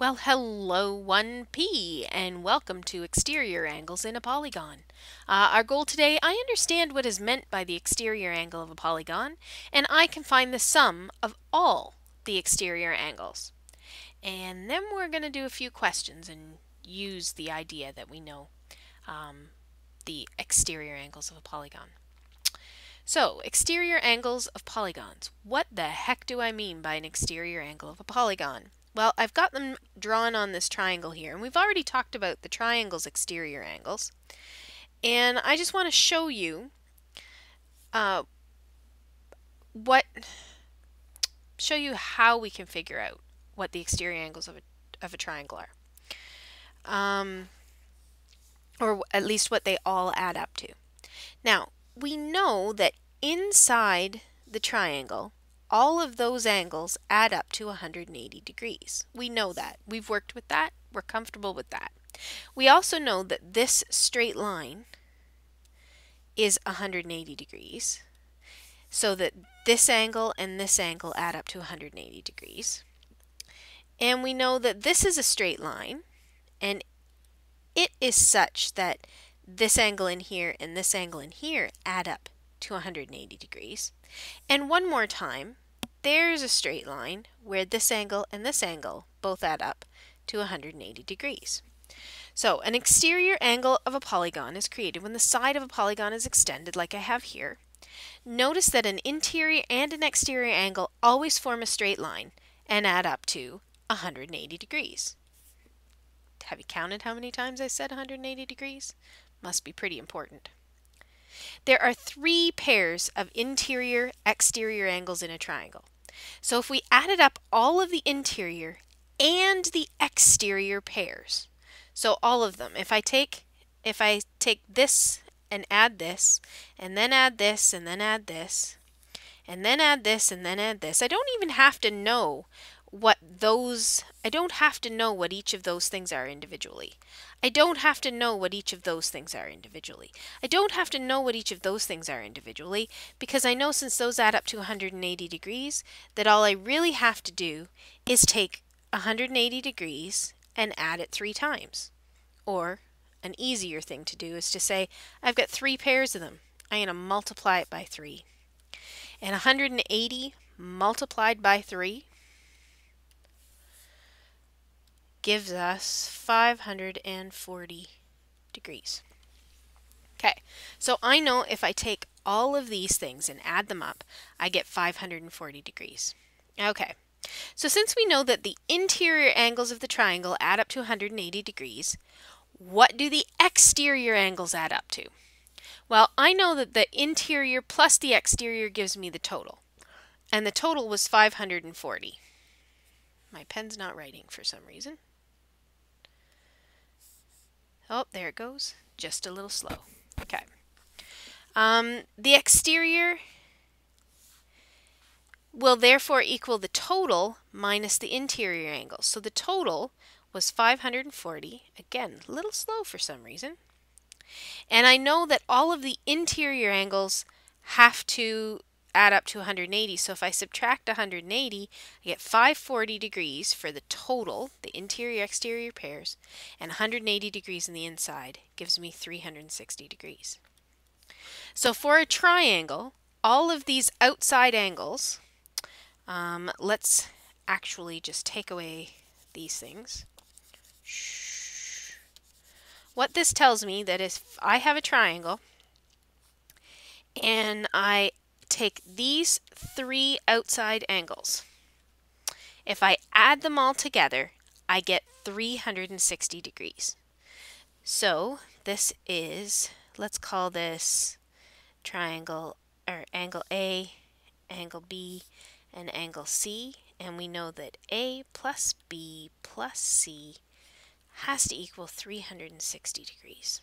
Well, hello 1P and welcome to exterior angles in a polygon. Uh, our goal today, I understand what is meant by the exterior angle of a polygon and I can find the sum of all the exterior angles. And then we're going to do a few questions and use the idea that we know um, the exterior angles of a polygon. So, exterior angles of polygons. What the heck do I mean by an exterior angle of a polygon? Well, I've got them drawn on this triangle here, and we've already talked about the triangle's exterior angles. And I just want to show you uh, what, show you how we can figure out what the exterior angles of a, of a triangle are. Um, or at least what they all add up to. Now, we know that inside the triangle, all of those angles add up to 180 degrees. We know that. We've worked with that. We're comfortable with that. We also know that this straight line is 180 degrees, so that this angle and this angle add up to 180 degrees. And we know that this is a straight line, and it is such that this angle in here and this angle in here add up to 180 degrees. And one more time, there's a straight line where this angle and this angle both add up to 180 degrees. So an exterior angle of a polygon is created when the side of a polygon is extended like I have here. Notice that an interior and an exterior angle always form a straight line and add up to 180 degrees. Have you counted how many times I said 180 degrees? Must be pretty important. There are three pairs of interior exterior angles in a triangle. So if we added up all of the interior and the exterior pairs, so all of them, if I take if I take this and add this, and then add this, and then add this, and then add this, and then add this, I don't even have to know what those, I don't have to know what each of those things are individually. I don't have to know what each of those things are individually. I don't have to know what each of those things are individually because I know since those add up to 180 degrees that all I really have to do is take 180 degrees and add it three times. Or an easier thing to do is to say I've got three pairs of them. I'm going to multiply it by 3. And 180 multiplied by 3 gives us 540 degrees. Okay, so I know if I take all of these things and add them up, I get 540 degrees. Okay, so since we know that the interior angles of the triangle add up to 180 degrees, what do the exterior angles add up to? Well, I know that the interior plus the exterior gives me the total, and the total was 540. My pen's not writing for some reason. Oh, there it goes. Just a little slow. Okay. Um, the exterior will therefore equal the total minus the interior angle. So the total was 540. Again, a little slow for some reason. And I know that all of the interior angles have to add up to 180. So if I subtract 180, I get 540 degrees for the total, the interior exterior pairs, and 180 degrees in the inside gives me 360 degrees. So for a triangle, all of these outside angles, um, let's actually just take away these things. What this tells me that if I have a triangle and I take these three outside angles. If I add them all together, I get 360 degrees. So this is, let's call this triangle or angle A, angle B, and angle C. And we know that A plus B plus C has to equal 360 degrees.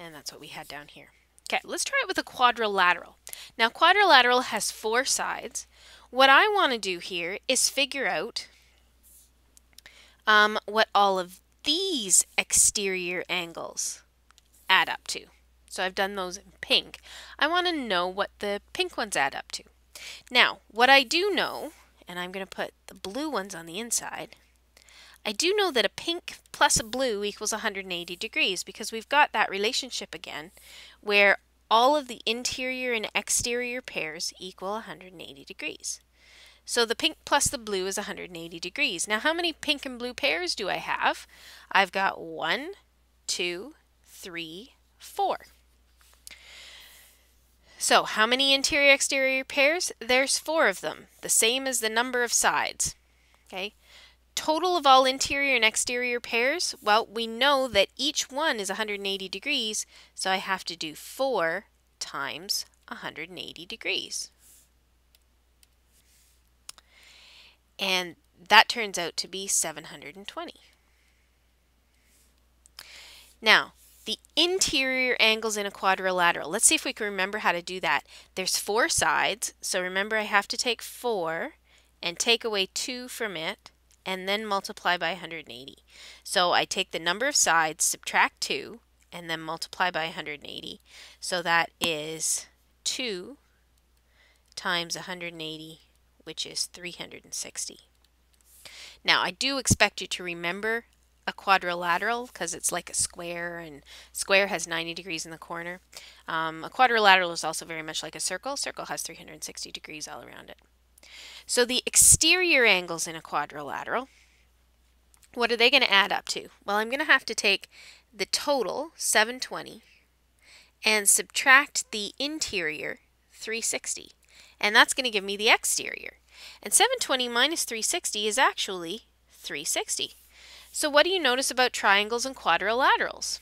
And that's what we had down here. Okay, let's try it with a quadrilateral. Now, quadrilateral has four sides. What I want to do here is figure out um, what all of these exterior angles add up to. So I've done those in pink. I want to know what the pink ones add up to. Now, what I do know, and I'm going to put the blue ones on the inside. I do know that a pink plus a blue equals 180 degrees because we've got that relationship again where all of the interior and exterior pairs equal 180 degrees. So the pink plus the blue is 180 degrees. Now how many pink and blue pairs do I have? I've got one, two, three, four. So how many interior exterior pairs? There's four of them, the same as the number of sides. Okay, total of all interior and exterior pairs, well, we know that each one is 180 degrees, so I have to do 4 times 180 degrees. And that turns out to be 720. Now, the interior angles in a quadrilateral. Let's see if we can remember how to do that. There's four sides, so remember I have to take 4 and take away 2 from it and then multiply by 180. So I take the number of sides, subtract 2, and then multiply by 180. So that is 2 times 180, which is 360. Now, I do expect you to remember a quadrilateral because it's like a square and square has 90 degrees in the corner. Um, a quadrilateral is also very much like a circle. Circle has 360 degrees all around it. So the exterior angles in a quadrilateral, what are they going to add up to? Well, I'm going to have to take the total, 720, and subtract the interior, 360. And that's going to give me the exterior. And 720 minus 360 is actually 360. So what do you notice about triangles and quadrilaterals?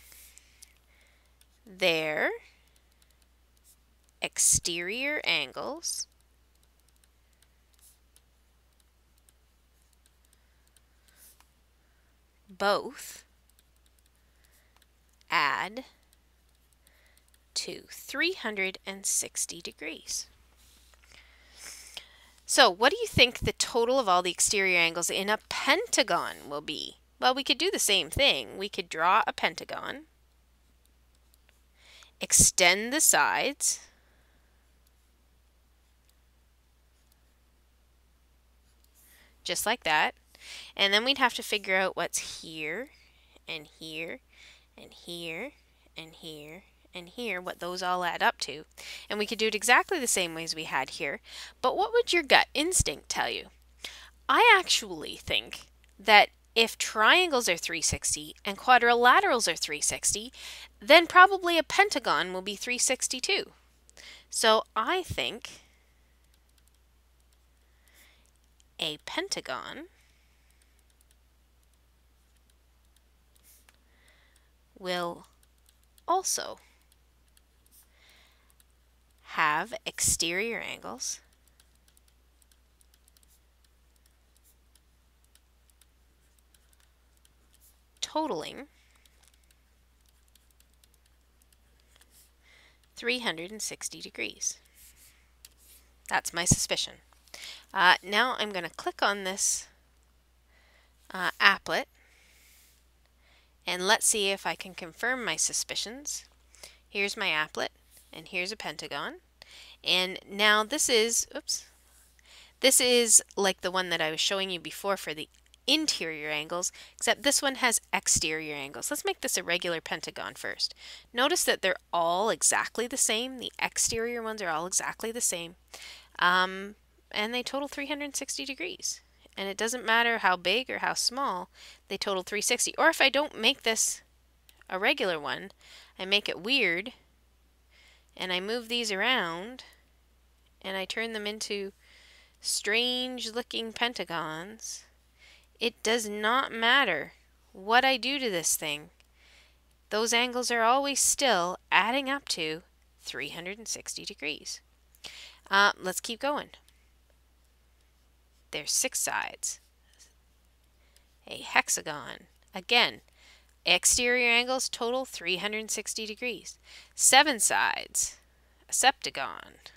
Their exterior angles both add to 360 degrees. So what do you think the total of all the exterior angles in a pentagon will be? Well, we could do the same thing. We could draw a pentagon, extend the sides, just like that, and then we'd have to figure out what's here and here and here and here and here, what those all add up to. And we could do it exactly the same way as we had here. But what would your gut instinct tell you? I actually think that if triangles are 360 and quadrilaterals are 360, then probably a pentagon will be 362. So I think a pentagon will also have exterior angles totaling 360 degrees. That's my suspicion. Uh, now I'm going to click on this uh, applet and let's see if I can confirm my suspicions. Here's my applet, and here's a pentagon. And now this is, oops, this is like the one that I was showing you before for the interior angles, except this one has exterior angles. Let's make this a regular pentagon first. Notice that they're all exactly the same. The exterior ones are all exactly the same. Um, and they total 360 degrees and it doesn't matter how big or how small, they total 360. Or if I don't make this a regular one, I make it weird, and I move these around, and I turn them into strange looking pentagons, it does not matter what I do to this thing. Those angles are always still adding up to 360 degrees. Uh, let's keep going. There's six sides. A hexagon. Again, exterior angles total 360 degrees. Seven sides. A septagon.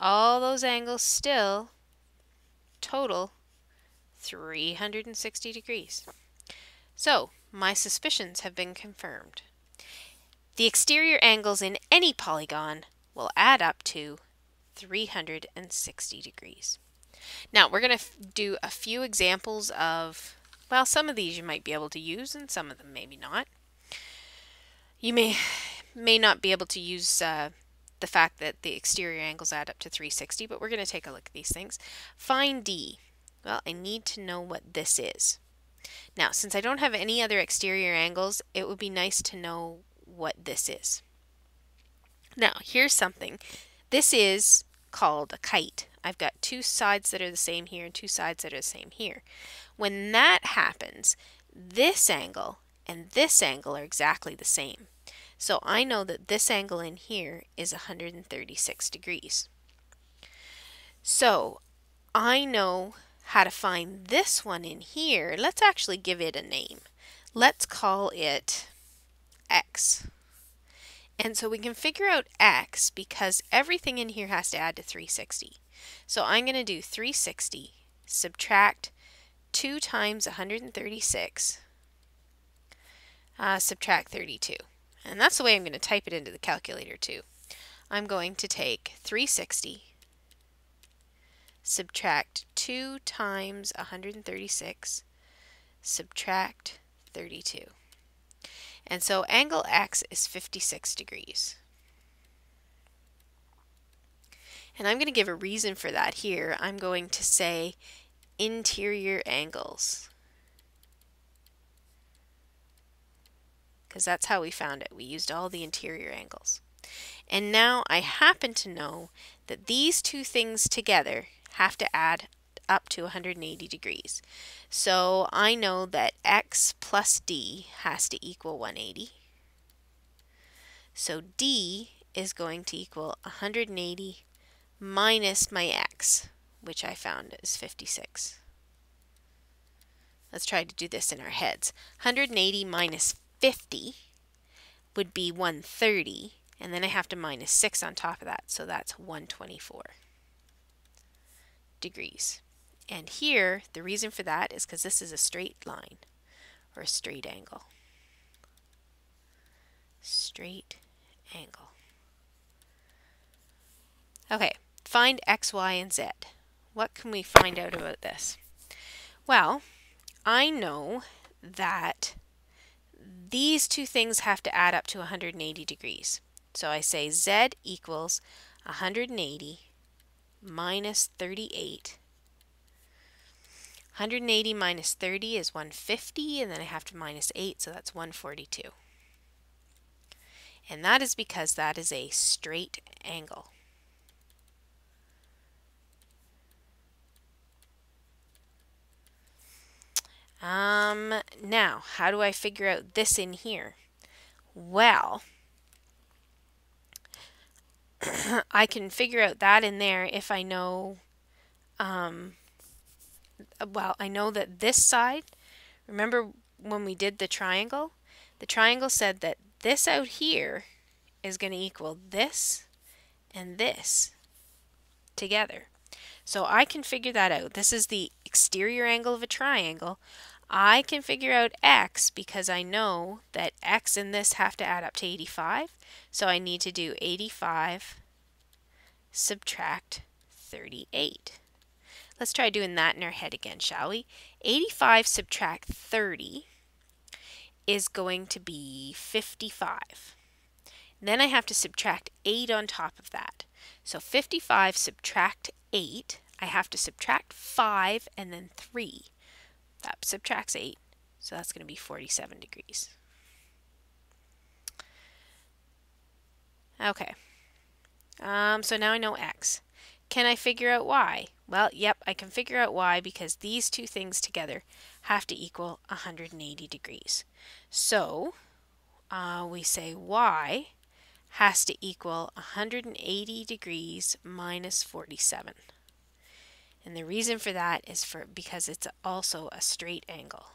All those angles still total 360 degrees. So, my suspicions have been confirmed. The exterior angles in any polygon will add up to 360 degrees. Now we're going to do a few examples of, well, some of these you might be able to use and some of them maybe not. You may may not be able to use uh, the fact that the exterior angles add up to 360, but we're going to take a look at these things. Find D. Well, I need to know what this is. Now, since I don't have any other exterior angles, it would be nice to know what this is. Now, here's something. This is called a kite. I've got two sides that are the same here and two sides that are the same here. When that happens, this angle and this angle are exactly the same. So I know that this angle in here is 136 degrees. So I know how to find this one in here. Let's actually give it a name. Let's call it x. And so we can figure out x because everything in here has to add to 360. So I'm going to do 360 subtract 2 times 136 uh, subtract 32. And that's the way I'm going to type it into the calculator too. I'm going to take 360, subtract 2 times 136, subtract 32. And so angle X is 56 degrees. And I'm going to give a reason for that here. I'm going to say interior angles. because that's how we found it. We used all the interior angles. And now I happen to know that these two things together have to add up to 180 degrees. So I know that x plus d has to equal 180. So d is going to equal 180 minus my x, which I found is 56. Let's try to do this in our heads. 180 minus 50 would be 130, and then I have to minus 6 on top of that, so that's 124 degrees. And here, the reason for that is because this is a straight line, or a straight angle. Straight angle. Okay, find x, y, and z. What can we find out about this? Well, I know that these two things have to add up to 180 degrees. So I say z equals 180 minus 38. 180 minus 30 is 150, and then I have to minus 8, so that's 142. And that is because that is a straight angle. Um, now, how do I figure out this in here? Well, I can figure out that in there if I know, um, well, I know that this side, remember when we did the triangle? The triangle said that this out here is going to equal this and this together. So I can figure that out. This is the exterior angle of a triangle. I can figure out x because I know that x and this have to add up to 85. So I need to do 85 subtract 38. Let's try doing that in our head again, shall we? 85 subtract 30 is going to be 55. Then I have to subtract 8 on top of that. So 55 subtract 8, I have to subtract 5 and then 3. That subtracts 8, so that's going to be 47 degrees. Okay, um, so now I know x. Can I figure out y? Well, yep, I can figure out y because these two things together have to equal 180 degrees. So, uh, we say y has to equal 180 degrees minus 47. And the reason for that is for because it's also a straight angle.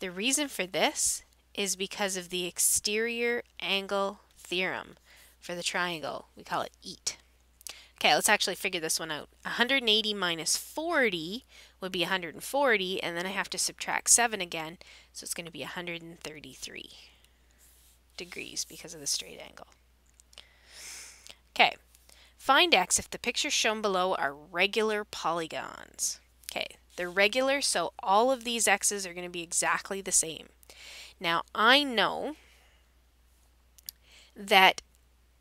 The reason for this is because of the exterior angle theorem for the triangle. We call it EAT. Okay, let's actually figure this one out. 180 minus 40 would be 140, and then I have to subtract 7 again, so it's going to be 133 degrees because of the straight angle. Okay, find x if the pictures shown below are regular polygons. Okay, they're regular, so all of these x's are going to be exactly the same. Now, I know that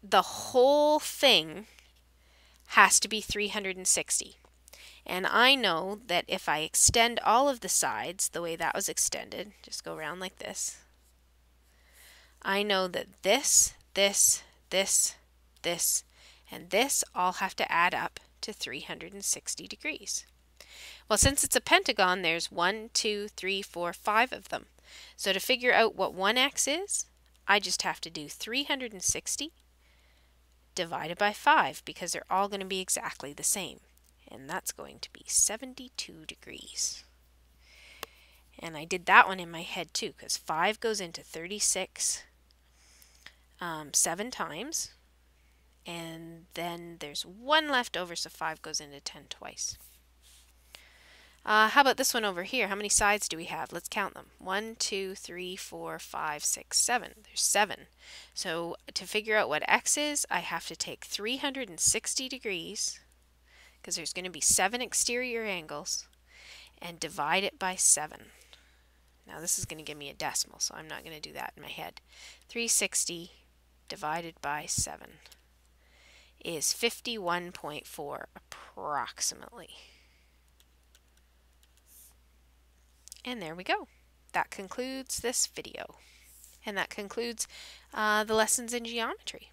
the whole thing has to be 360. And I know that if I extend all of the sides the way that was extended, just go around like this, I know that this, this, this, this, and this all have to add up to 360 degrees. Well, since it's a pentagon, there's one, two, three, four, five of them. So to figure out what 1x is, I just have to do 360 divided by 5 because they're all going to be exactly the same. And that's going to be 72 degrees. And I did that one in my head too because 5 goes into 36 um, 7 times. And then there's one left over, so 5 goes into 10 twice. Uh, how about this one over here? How many sides do we have? Let's count them. One, two, three, four, five, six, seven. There's seven. So to figure out what x is, I have to take 360 degrees, because there's going to be seven exterior angles, and divide it by seven. Now this is going to give me a decimal, so I'm not going to do that in my head. 360 divided by 7 is 51.4 approximately. And there we go. That concludes this video. And that concludes uh, the lessons in geometry.